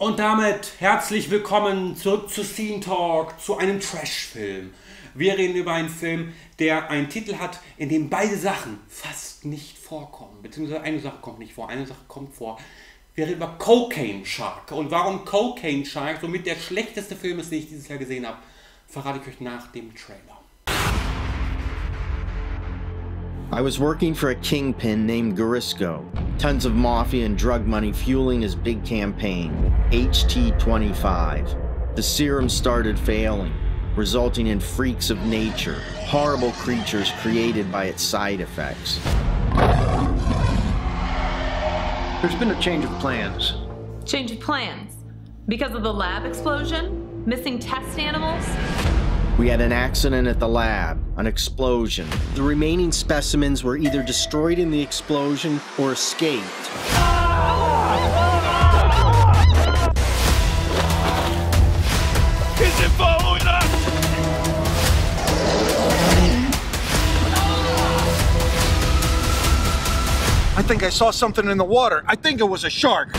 Und damit herzlich willkommen zurück zu Scene Talk, zu einem Trash-Film. Wir reden über einen Film, der einen Titel hat, in dem beide Sachen fast nicht vorkommen. Beziehungsweise eine Sache kommt nicht vor, eine Sache kommt vor. Wir reden über Cocaine Shark. Und warum Cocaine Shark somit der schlechteste Film ist, den ich dieses Jahr gesehen habe, verrate ich euch nach dem Trailer. I was working for a kingpin named Garisco. Tons of mafia and drug money fueling his big campaign, HT25. The serum started failing, resulting in freaks of nature, horrible creatures created by its side effects. There's been a change of plans. Change of plans? Because of the lab explosion? Missing test animals? We had an accident at the lab, an explosion. The remaining specimens were either destroyed in the explosion or escaped. Is it following us? I think I saw something in the water. I think it was a shark.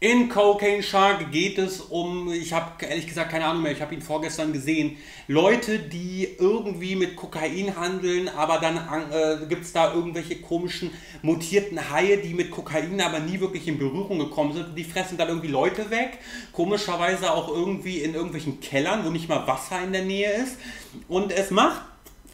In Cocaine Shark geht es um, ich habe ehrlich gesagt keine Ahnung mehr, ich habe ihn vorgestern gesehen, Leute, die irgendwie mit Kokain handeln, aber dann äh, gibt es da irgendwelche komischen mutierten Haie, die mit Kokain aber nie wirklich in Berührung gekommen sind. Die fressen dann irgendwie Leute weg, komischerweise auch irgendwie in irgendwelchen Kellern, wo nicht mal Wasser in der Nähe ist. Und es macht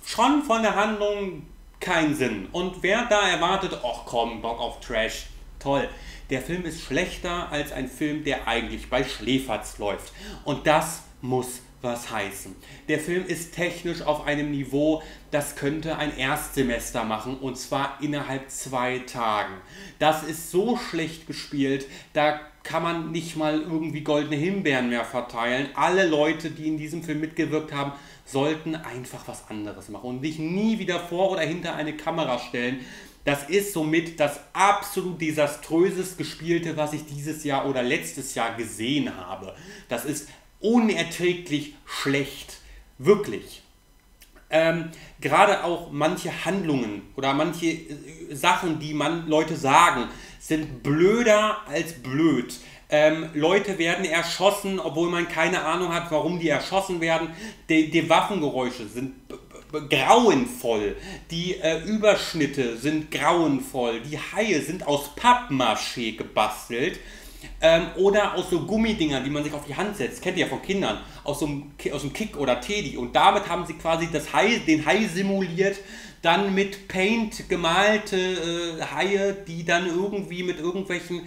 schon von der Handlung keinen Sinn. Und wer da erwartet, ach komm, Bock auf Trash, toll der Film ist schlechter als ein Film, der eigentlich bei Schläferz läuft. Und das muss was heißen. Der Film ist technisch auf einem Niveau, das könnte ein Erstsemester machen und zwar innerhalb zwei Tagen. Das ist so schlecht gespielt, da kann man nicht mal irgendwie goldene Himbeeren mehr verteilen. Alle Leute, die in diesem Film mitgewirkt haben, sollten einfach was anderes machen und sich nie wieder vor oder hinter eine Kamera stellen. Das ist somit das absolut desaströses Gespielte, was ich dieses Jahr oder letztes Jahr gesehen habe. Das ist unerträglich schlecht. Wirklich. Ähm, Gerade auch manche Handlungen oder manche äh, Sachen, die man Leute sagen, sind blöder als blöd. Ähm, Leute werden erschossen, obwohl man keine Ahnung hat, warum die erschossen werden. Die, die Waffengeräusche sind grauenvoll. Die äh, Überschnitte sind grauenvoll. Die Haie sind aus Pappmaché gebastelt. Ähm, oder aus so Gummidingern, die man sich auf die Hand setzt. Kennt ihr ja von Kindern. Aus so einem, aus einem Kick oder Teddy. Und damit haben sie quasi das Hai, den Hai simuliert. Dann mit Paint gemalte äh, Haie, die dann irgendwie mit irgendwelchen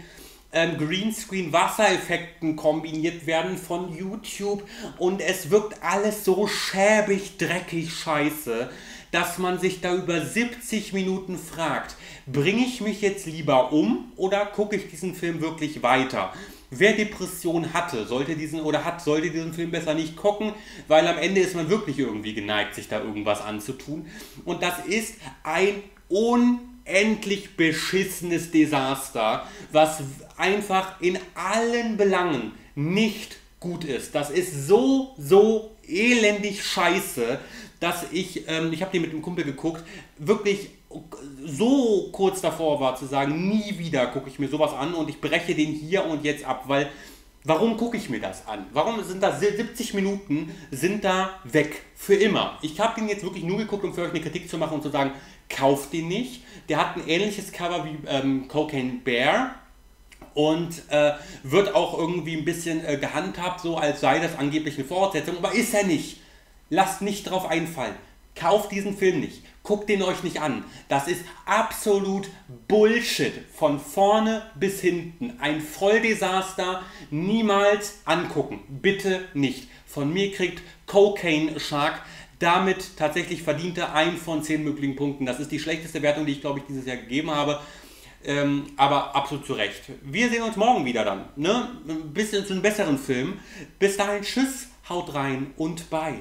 ähm, Greenscreen-Wassereffekten kombiniert werden von YouTube und es wirkt alles so schäbig, dreckig, scheiße, dass man sich da über 70 Minuten fragt, bringe ich mich jetzt lieber um oder gucke ich diesen Film wirklich weiter? Wer Depression hatte, sollte diesen oder hat, sollte diesen Film besser nicht gucken, weil am Ende ist man wirklich irgendwie geneigt, sich da irgendwas anzutun. Und das ist ein un endlich beschissenes Desaster, was einfach in allen Belangen nicht gut ist. Das ist so, so elendig scheiße, dass ich, ähm, ich habe den mit dem Kumpel geguckt, wirklich so kurz davor war zu sagen, nie wieder gucke ich mir sowas an und ich breche den hier und jetzt ab, weil Warum gucke ich mir das an? Warum sind da 70 Minuten sind da weg für immer? Ich habe den jetzt wirklich nur geguckt, um für euch eine Kritik zu machen und zu sagen, kauft den nicht. Der hat ein ähnliches Cover wie ähm, Cocaine Bear und äh, wird auch irgendwie ein bisschen äh, gehandhabt, so als sei das angeblich eine Fortsetzung, aber ist er nicht. Lasst nicht drauf einfallen. Kauft diesen Film nicht. Guckt den euch nicht an. Das ist absolut Bullshit. Von vorne bis hinten. Ein Volldesaster. Niemals angucken. Bitte nicht. Von mir kriegt Cocaine Shark damit tatsächlich verdiente ein von zehn möglichen Punkten. Das ist die schlechteste Wertung, die ich glaube ich dieses Jahr gegeben habe. Ähm, aber absolut zu Recht. Wir sehen uns morgen wieder dann. Ne? Bisschen zu einem besseren Film. Bis dahin, tschüss, haut rein und bye.